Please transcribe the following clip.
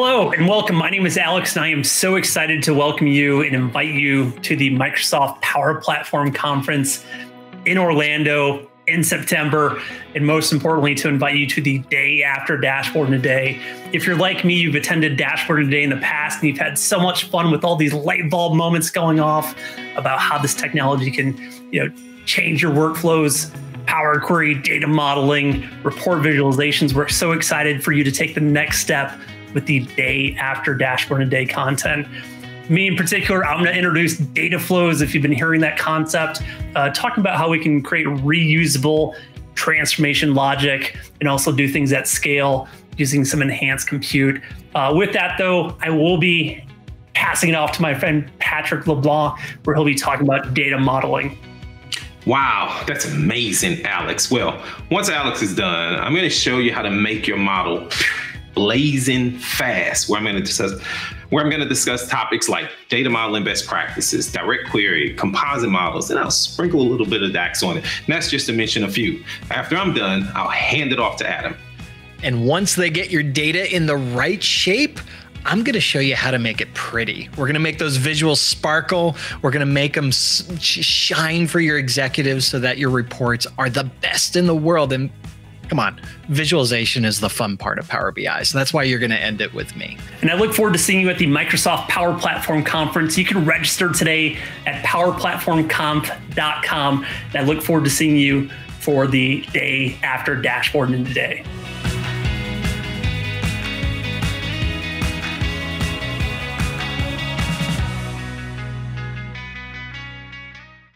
Hello and welcome. My name is Alex, and I am so excited to welcome you and invite you to the Microsoft Power Platform Conference in Orlando in September, and most importantly, to invite you to the day after Dashboard in a Day. If you're like me, you've attended Dashboard in a Day in the past, and you've had so much fun with all these light bulb moments going off about how this technology can, you know, change your workflows, Power Query, data modeling, report visualizations. We're so excited for you to take the next step with the day after dashboard and day content. Me in particular, I'm going to introduce data flows. If you've been hearing that concept, uh, talking about how we can create reusable transformation logic and also do things at scale using some enhanced compute. Uh, with that, though, I will be passing it off to my friend Patrick LeBlanc, where he'll be talking about data modeling. Wow, that's amazing, Alex. Well, once Alex is done, I'm going to show you how to make your model blazing fast, where I'm going to discuss where I'm going to discuss topics like data modeling best practices, direct query, composite models, and I'll sprinkle a little bit of DAX on it. And that's just to mention a few. After I'm done, I'll hand it off to Adam. And once they get your data in the right shape, I'm going to show you how to make it pretty. We're going to make those visuals sparkle. We're going to make them shine for your executives so that your reports are the best in the world. And come on, visualization is the fun part of Power BI. So that's why you're going to end it with me. And I look forward to seeing you at the Microsoft Power Platform Conference. You can register today at powerplatformconf.com. And I look forward to seeing you for the day after Dashboard in the day.